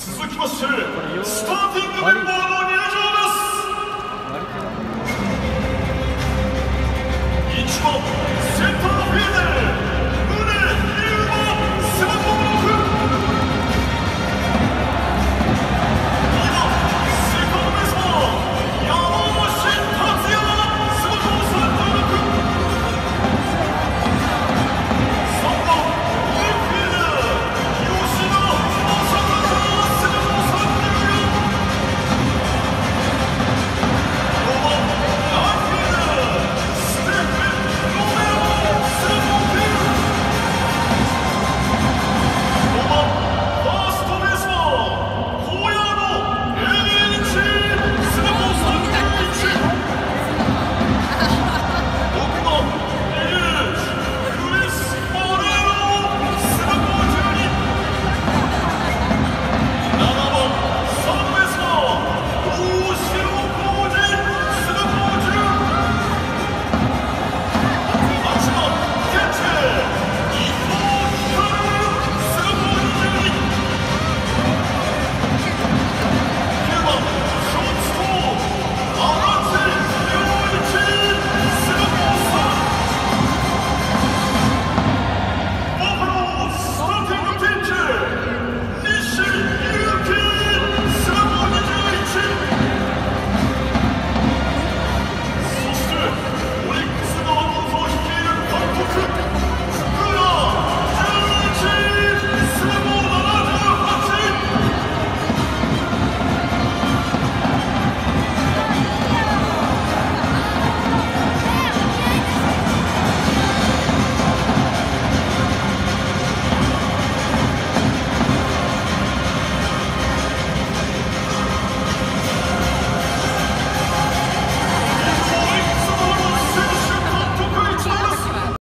続きましてスターティングメンバーの入場です。1番。